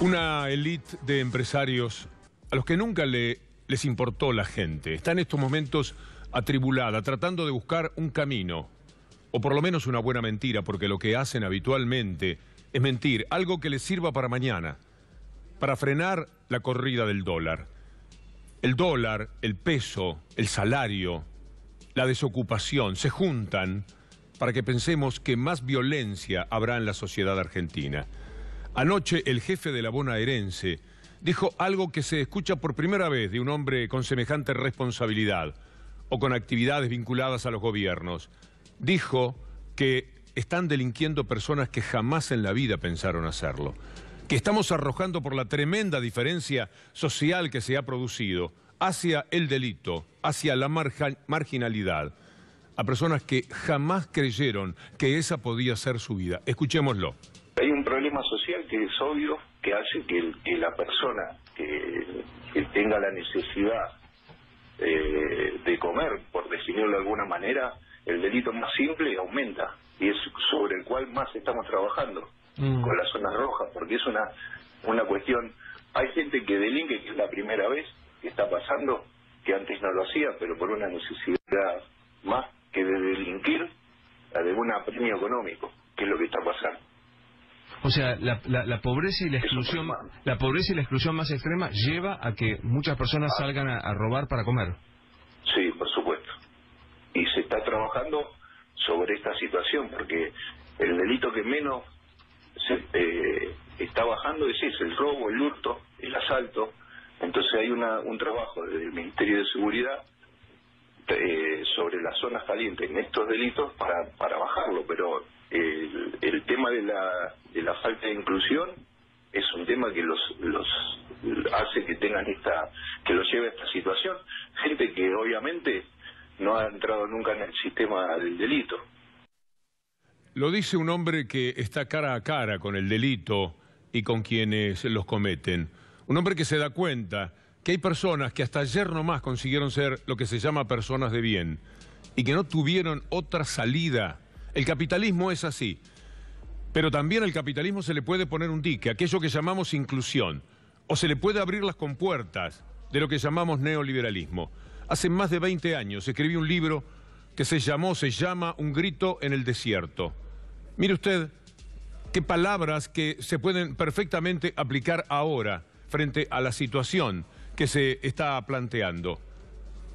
Una élite de empresarios a los que nunca le, les importó la gente. Está en estos momentos atribulada, tratando de buscar un camino, o por lo menos una buena mentira, porque lo que hacen habitualmente es mentir, algo que les sirva para mañana, para frenar la corrida del dólar. El dólar, el peso, el salario, la desocupación se juntan para que pensemos que más violencia habrá en la sociedad argentina. Anoche el jefe de la bonaerense dijo algo que se escucha por primera vez de un hombre con semejante responsabilidad o con actividades vinculadas a los gobiernos. Dijo que están delinquiendo personas que jamás en la vida pensaron hacerlo, que estamos arrojando por la tremenda diferencia social que se ha producido hacia el delito, hacia la marginalidad, a personas que jamás creyeron que esa podía ser su vida. Escuchémoslo. Hay un problema social que es obvio, que hace que, la persona que, tenga la necesidad eh, de comer, por decirlo de alguna manera, el delito más simple aumenta y es sobre el cual más estamos trabajando mm. con las zonas rojas, porque es una, una cuestión, hay gente que delinque, que es la primera vez que está pasando, que antes no lo hacía, pero por una necesidad más que de delinquir, la de un apremio económico, que es lo que está pasando. O sea, la, la, pobreza y la exclusión, la pobreza y la exclusión más extrema lleva a que muchas personas ah. salgan a, robar para comer. Sí, por supuesto. Y se está trabajando sobre esta situación porque el delito que menos se eh, está bajando es ese, el robo, el hurto, el asalto. Entonces hay una, un trabajo del Ministerio de Seguridad eh, sobre las zonas calientes en estos delitos para, para bajarlo, pero el, el tema de la, de la falta de inclusión es un tema que los, los hace que tengan esta, que los lleve a esta situación. Gente que obviamente no ha entrado nunca en el sistema del delito. Lo dice un hombre que está cara a cara con el delito y con quienes los cometen. Un hombre que se da cuenta que hay personas que hasta ayer nomás consiguieron ser lo que se llama personas de bien y que no tuvieron otra salida. El capitalismo es así. Pero también al capitalismo se le puede poner un dique, aquello que llamamos inclusión, o se le puede abrir las compuertas de lo que llamamos neoliberalismo. Hace más de 20 años escribí un libro que se llamó, se llama Un grito en el desierto. Mire usted qué palabras que se pueden perfectamente aplicar ahora frente a la situación que se está planteando.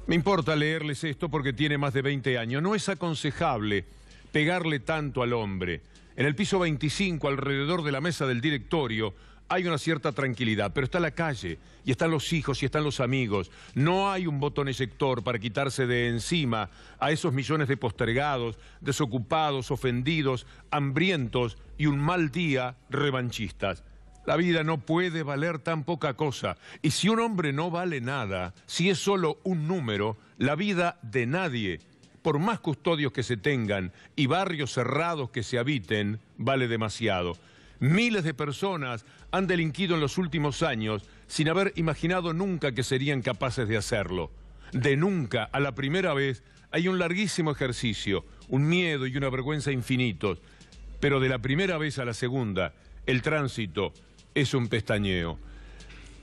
Me importa leerles esto porque tiene más de 20 años. No es aconsejable pegarle tanto al hombre. En el piso 25, alrededor de la mesa del directorio, hay una cierta tranquilidad, pero está la calle, y están los hijos, y están los amigos. No hay un botón eyector para quitarse de encima a esos millones de postergados, desocupados, ofendidos, hambrientos y un mal día revanchistas. La vida no puede valer tan poca cosa. Y si un hombre no vale nada, si es solo un número, la vida de nadie, por más custodios que se tengan y barrios cerrados que se habiten, vale demasiado. Miles de personas han delinquido en los últimos años sin haber imaginado nunca que serían capaces de hacerlo. De nunca a la primera vez hay un larguísimo ejercicio, un miedo y una vergüenza infinitos. Pero de la primera vez a la segunda, el tránsito es un pestañeo.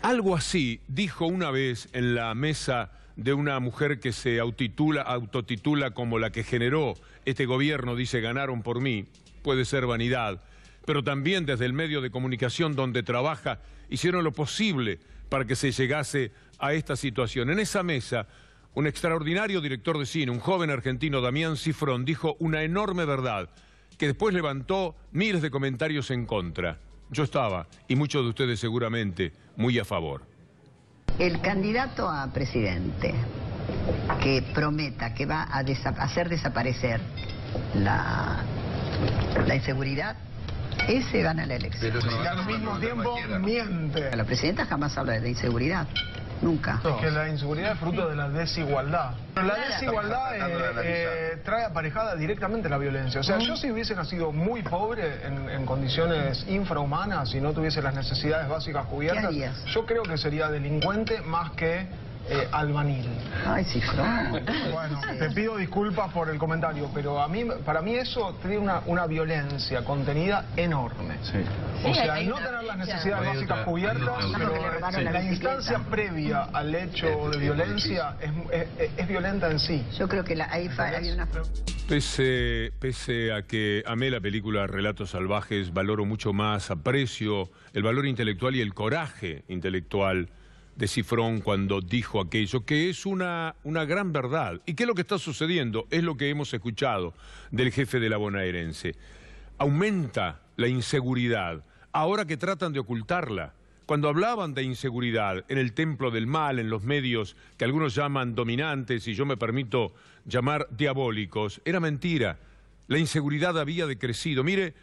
Algo así dijo una vez en la mesa de una mujer que se autotitula, autotitula como la que generó este gobierno, dice ganaron por mí, puede ser vanidad, pero también desde el medio de comunicación donde trabaja, hicieron lo posible para que se llegase a esta situación. En esa mesa, un extraordinario director de cine, un joven argentino, Damián Cifrón, dijo una enorme verdad que después levantó miles de comentarios en contra. Yo estaba, y muchos de ustedes seguramente, muy a favor. El candidato a presidente que prometa que va a hacer desaparecer la, la inseguridad, ese gana la elección. y al mismo tiempo miente. La presidenta jamás habla de inseguridad. Nunca. Es que la inseguridad es fruto de la desigualdad. la desigualdad eh, eh, trae aparejada directamente la violencia. O sea, yo si hubiese nacido muy pobre, en, condiciones infrahumanas, y no tuviese las necesidades básicas cubiertas, yo creo que sería delincuente más que eh, albanil. Ay, Cifrón. Bueno, te pido disculpas por el comentario, pero a mí, para mí eso tiene una, una violencia contenida enorme. O Sí, sea, hay no tener las necesidades Hay básicas otra- cubiertas, otra- pero la instancia previa al hecho de violencia es, es- es violenta en sí. Yo creo que la, ahí hay una... Pese, pese a que amé la película Relatos Salvajes, valoro mucho más, aprecio el valor intelectual y el coraje intelectual de Cifrón cuando dijo aquello, que es una, una gran verdad. ¿Y qué es lo que está sucediendo? Es lo que hemos escuchado del jefe de la bonaerense. Aumenta la inseguridad, ahora que tratan de ocultarla. Cuando hablaban de inseguridad en el templo del mal, en los medios que algunos llaman dominantes y yo me permito llamar diabólicos, era mentira. La inseguridad había decrecido. Mire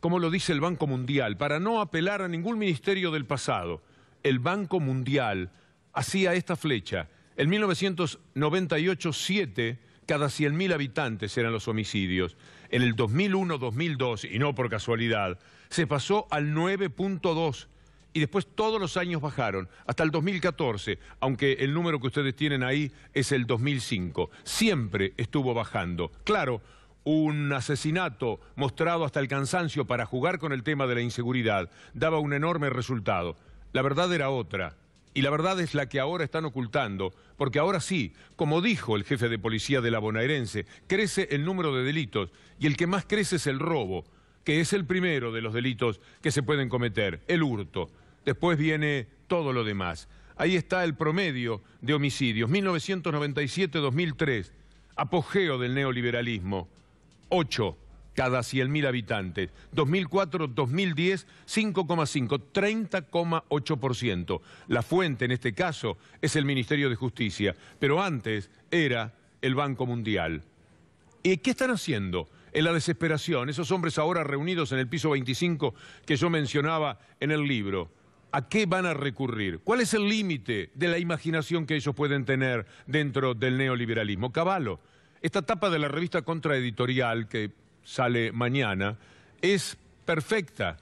cómo lo dice el Banco Mundial, para no apelar a ningún ministerio del pasado. El Banco Mundial hacía esta flecha. En 1998, siete cada 100.000 habitantes eran los homicidios. En el 2001-2002, y no por casualidad, se pasó al 9.2 y después todos los años bajaron, hasta el 2014, aunque el número que ustedes tienen ahí es el 2005. Siempre estuvo bajando. Claro, un asesinato mostrado hasta el cansancio para jugar con el tema de la inseguridad daba un enorme resultado. La verdad era otra. Y la verdad es la que ahora están ocultando, porque ahora sí, como dijo el jefe de policía de la bonaerense, crece el número de delitos y el que más crece es el robo, que es el primero de los delitos que se pueden cometer, el hurto. Después viene todo lo demás. Ahí está el promedio de homicidios, 1997-2003, apogeo del neoliberalismo, 8 cada 100.000 habitantes. 2004-2010, 5,5, 30,8%. La fuente en este caso es el Ministerio de Justicia, pero antes era el Banco Mundial. ¿Y qué están haciendo? En la desesperación, esos hombres ahora reunidos en el piso 25 que yo mencionaba en el libro, ¿a qué van a recurrir? ¿Cuál es el límite de la imaginación que ellos pueden tener dentro del neoliberalismo? Caballo, esta etapa de la revista Contraeditorial que sale mañana es perfecta.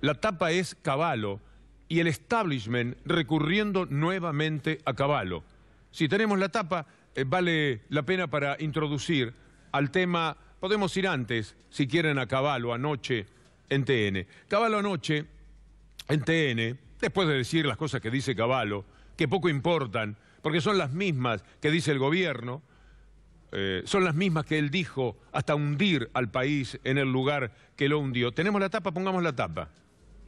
La tapa es Caballo y el establishment recurriendo nuevamente a Caballo. Si tenemos la tapa, eh, vale la pena para introducir al tema, podemos ir antes, si quieren, a Caballo anoche en TN. Caballo anoche en TN, después de decir las cosas que dice Caballo, que poco importan, porque son las mismas que dice el gobierno, eh, son las mismas que él dijo hasta hundir al país en el lugar que lo hundió. ¿Tenemos la tapa? Pongamos la tapa.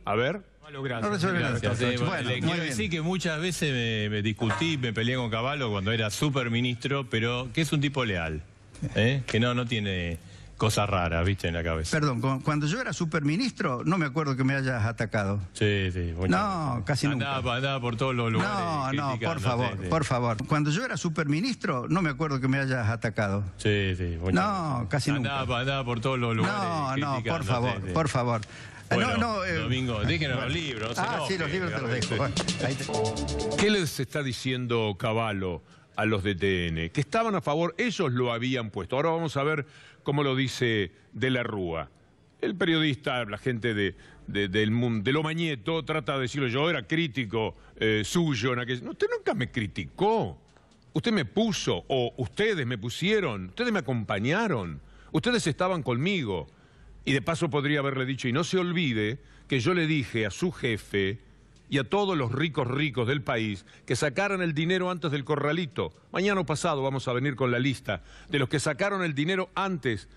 A ver. No resuelve Gracias. nada, Gracias. Bueno, Le quiero bien. decir que muchas veces me, me discutí, me peleé con Caballo cuando era súper ministro, pero que es un tipo leal, ¿eh? que no, no tiene cosas raras, viste, en la cabeza. Perdón, cu- cuando yo era superministro, no me acuerdo que me hayas atacado. Sí, sí. muchas No, veces. casi andaba, nunca. andaba por todos los lugares. No, no, por favor, sí, sí. por favor. Cuando yo era superministro, no me acuerdo que me hayas atacado. Sí, sí. muchas No, veces. casi nunca. andaba, Andaba por todos los lugares. No, no, por favor, sí, sí. por favor. Bueno, no, no, eh, Domingo, déjenos los libros. Ah, sí, los libros te los dejo. Bueno, ahí te- ¿Qué les está diciendo Caballo a los de TN? Que estaban a favor, ellos lo habían puesto. Ahora vamos a ver cómo lo dice De la Rúa. El periodista, la gente de, de- del mundo, de lo Mañeto, trata de decirlo, yo era crítico eh, suyo usted nunca me criticó. Usted me puso, o ustedes me pusieron, ustedes me acompañaron, ustedes estaban conmigo. Y de paso podría haberle dicho, y no se olvide que yo le dije a su jefe y a todos los ricos ricos del país que sacaran el dinero antes del corralito. Mañana o pasado vamos a venir con la lista de los que sacaron el dinero antes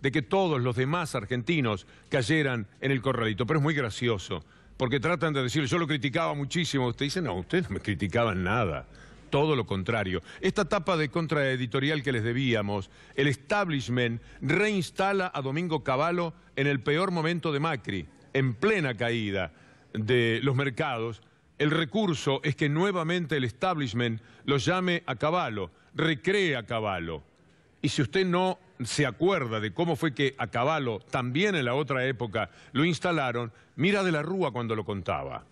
de que todos los demás argentinos cayeran en el corralito. Pero es muy gracioso, porque tratan de decir, yo lo criticaba muchísimo. Usted dice, no, ustedes no me criticaban nada. Todo lo contrario. Esta etapa de contraeditorial que les debíamos, el establishment reinstala a Domingo Cavallo en el peor momento de Macri, en plena caída de los mercados. El recurso es que nuevamente el establishment lo llame a Cavallo, recree a Cavallo. Y si usted no se acuerda de cómo fue que a Cavallo, también en la otra época, lo instalaron, mira de la Rúa cuando lo contaba.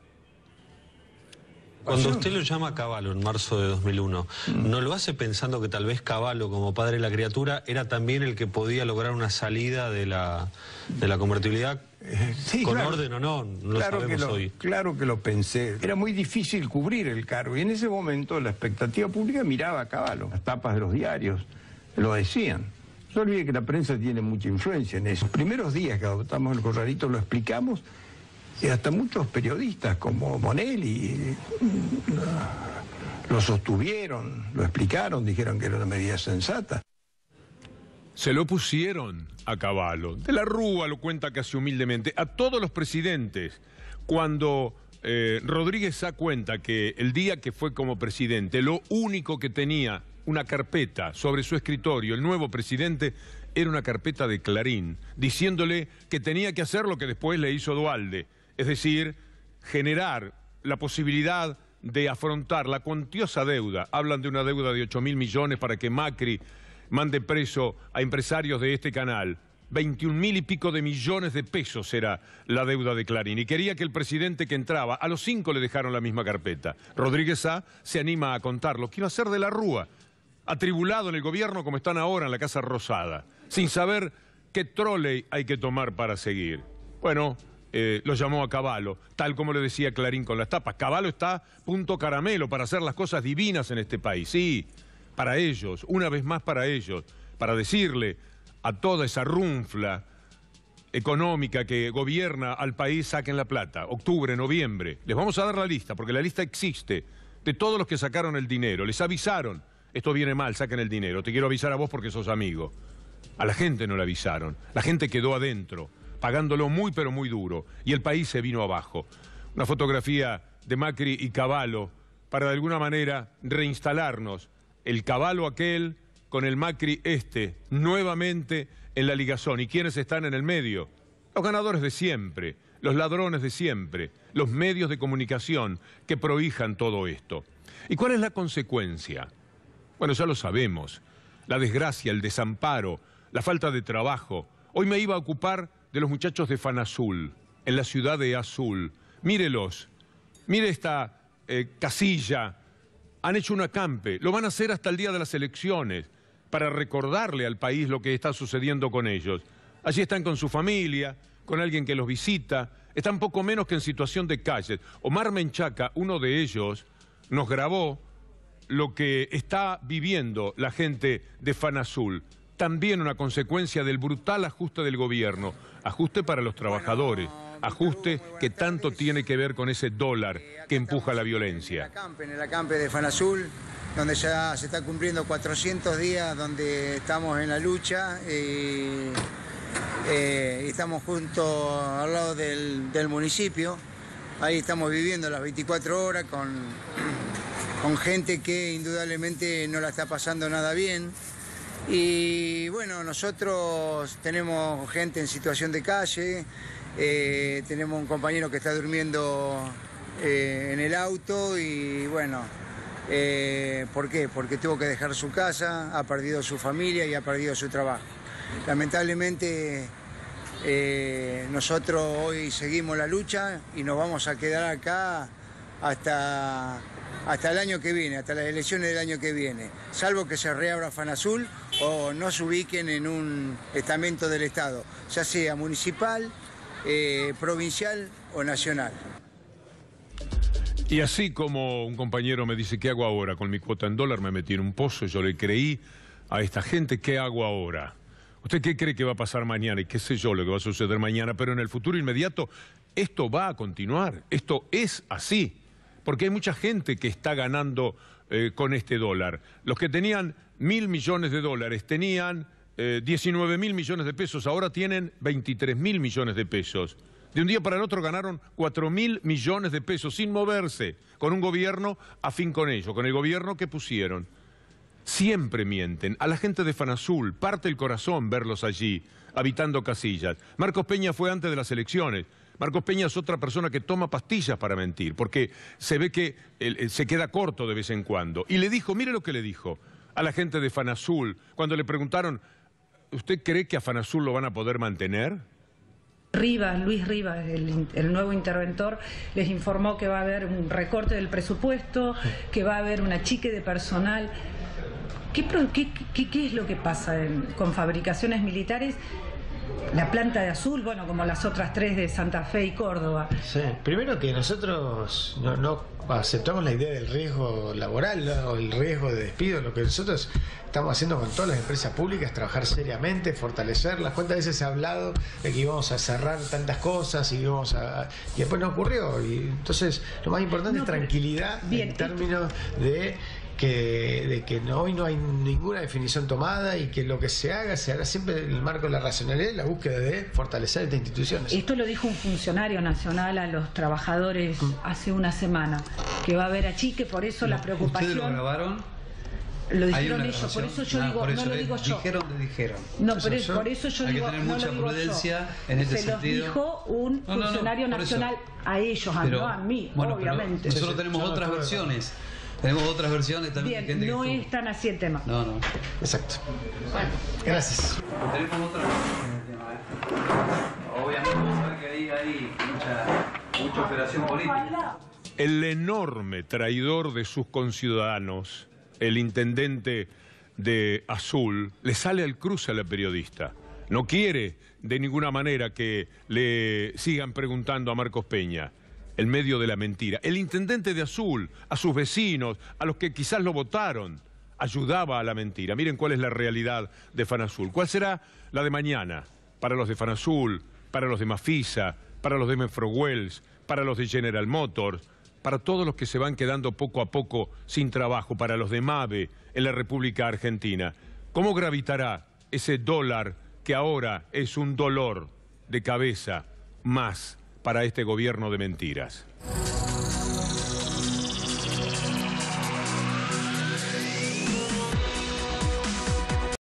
Cuando usted lo llama a Caballo en marzo de 2001, mm. ¿no lo hace pensando que tal vez Caballo, como padre de la criatura, era también el que podía lograr una salida de la, de la convertibilidad? Eh, ¿Con orden o no? No lo claro sabemos que lo, hoy. Claro que lo pensé. Era muy difícil cubrir el cargo y en ese momento la expectativa pública miraba a Caballo. Las tapas de los diarios lo decían. No olvide que la prensa tiene mucha influencia en eso. Los primeros días que adoptamos el corralito lo explicamos y hasta muchos periodistas como Monelli mm, lo sostuvieron, lo explicaron, dijeron que era una medida sensata. Se lo pusieron a caballo. De la Rúa lo cuenta casi humildemente. A todos los presidentes, cuando eh, Rodríguez da cuenta que el día que fue como presidente, lo único que tenía una carpeta sobre su escritorio, el nuevo presidente, era una carpeta de Clarín, diciéndole que tenía que hacer lo que después le hizo Dualde, es decir, generar la posibilidad de afrontar la cuantiosa deuda. Hablan de una deuda de 8 mil millones para que Macri mande preso a empresarios de este canal. 21 mil y pico de millones de pesos era la deuda de Clarín. Y quería que el presidente que entraba, a los cinco le dejaron la misma carpeta. Rodríguez A se anima a contarlo. ¿Qué iba a hacer de la Rúa? Atribulado en el gobierno como están ahora en la Casa Rosada, sin saber qué trole hay que tomar para seguir. Bueno, eh, lo llamó a Caballo, tal como le decía Clarín con las tapas. Caballo está punto caramelo para hacer las cosas divinas en este país. Sí, para ellos, una vez más para ellos, para decirle a toda esa runfla económica que gobierna al país, saquen la plata. Octubre, noviembre. Les vamos a dar la lista, porque la lista existe, de todos los que sacaron el dinero. Les avisaron, esto viene mal, saquen el dinero. Te quiero avisar a vos porque sos amigo. A la gente no le avisaron. La gente quedó adentro, pagándolo muy pero muy duro. Y el país se vino abajo. Una fotografía de Macri y Caballo para de alguna manera reinstalarnos el caballo aquel con el Macri este, nuevamente en la ligazón. ¿Y quiénes están en el medio? Los ganadores de siempre, los ladrones de siempre, los medios de comunicación que prohijan todo esto. ¿Y cuál es la consecuencia? Bueno, ya lo sabemos. La desgracia, el desamparo, la falta de trabajo. Hoy me iba a ocupar de los muchachos de Fanazul, en la ciudad de Azul. Mírelos. Mire esta eh, casilla han hecho un acampe, lo van a hacer hasta el día de las elecciones, para recordarle al país lo que está sucediendo con ellos. Allí están con su familia, con alguien que los visita, están poco menos que en situación de calle. Omar Menchaca, uno de ellos, nos grabó lo que está viviendo la gente de Fanazul. También una consecuencia del brutal ajuste del gobierno, ajuste para los trabajadores ajuste que tanto tiene que ver con ese dólar que empuja la violencia. En el acampe de Fanazul, donde ya se está cumpliendo 400 días, donde estamos en la lucha y, eh, estamos junto al lado del, municipio. Ahí estamos viviendo las 24 horas con, con gente que indudablemente no la está pasando nada bien. Y bueno, nosotros tenemos gente en situación de calle, eh, tenemos un compañero que está durmiendo eh, en el auto y bueno, eh, ¿por qué? Porque tuvo que dejar su casa, ha perdido su familia y ha perdido su trabajo. Lamentablemente nosotros hoy seguimos la lucha y nos vamos a quedar acá hasta, hasta el año que viene, hasta las elecciones del año que viene, salvo que se reabra Fanazul o no se ubiquen en un estamento del Estado, ya sea municipal, eh, provincial o nacional. Y así como un compañero me dice, ¿qué hago ahora? Con mi cuota en dólar me metí en un pozo, yo le creí a esta gente, ¿qué hago ahora? ¿Usted qué cree que va a pasar mañana? Y qué sé yo lo que va a suceder mañana, pero en el futuro inmediato esto va a continuar, esto es así, porque hay mucha gente que está ganando eh, con este dólar. Los que tenían mil millones de dólares tenían 19 eh, mil millones de pesos, ahora tienen 23 mil millones de pesos. De un día para el otro ganaron 4 mil millones de pesos sin moverse, con un gobierno afín con ellos, con el gobierno que pusieron. Siempre mienten. A la gente de Fanazul parte el corazón verlos allí, habitando casillas. Marcos Peña fue antes de las elecciones. Marcos Peña es otra persona que toma pastillas para mentir, porque se ve que se queda corto de vez en cuando. Y le dijo, mire lo que le dijo a la gente de Fanazul, cuando le preguntaron, ¿Usted cree que a Fanazul lo van a poder mantener? Rivas, Luis Rivas, el, nuevo interventor, les informó que va a haber un recorte del presupuesto, que va a haber una chique de personal. ¿Qué, qué, es lo que pasa con fabricaciones militares? La planta de azul, bueno, como las otras tres de Santa Fe y Córdoba. Sí, primero que nosotros no, no aceptamos la idea del riesgo laboral o el riesgo de despido, lo que nosotros estamos haciendo con todas las empresas públicas, trabajar seriamente, fortalecerlas. ¿Cuántas veces se ha hablado de que íbamos a cerrar tantas cosas y íbamos a y después no ocurrió? Y entonces lo más importante es tranquilidad en términos de que, de que no, hoy no hay ninguna definición tomada y que lo que se haga se haga siempre en el marco de la racionalidad y la búsqueda de fortalecer estas instituciones. Esto lo dijo un funcionario nacional a los trabajadores mm. hace una semana, que va a haber achique, por eso la preocupación. ¿Ustedes lo grabaron? Lo dijeron ellos, por eso yo digo, no lo digo yo. Dijeron, dijeron. No, por eso, por eso yo hay digo, que tener mucha prudencia en este Se los dijo un funcionario nacional a ellos, no a mí, obviamente. Nosotros tenemos otras versiones. Tenemos otras versiones también. Bien, no es tan así el tema. No, no. Exacto. Bueno, gracias. Tenemos otra Obviamente, sabe que ahí hay mucha, mucha operación política. El enorme traidor de sus conciudadanos, el intendente de Azul, le sale al cruce a la periodista. No quiere de ninguna manera que le sigan preguntando a Marcos Peña el medio de la mentira. El intendente de Azul, a sus vecinos, a los que quizás lo votaron, ayudaba a la mentira. Miren cuál es la realidad de Fanazul. ¿Cuál será la de mañana para los de Fanazul, para los de Mafisa, para los de Menfrowells, para los de General Motors, para todos los que se van quedando poco a poco sin trabajo, para los de MAVE en la República Argentina? ¿Cómo gravitará ese dólar que ahora es un dolor de cabeza más para este gobierno de mentiras.